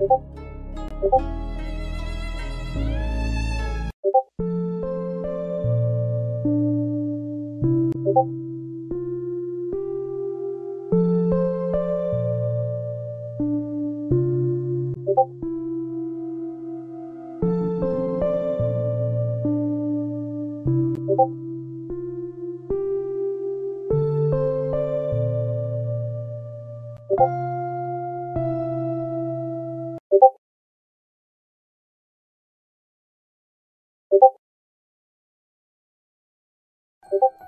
you 고맙습니다.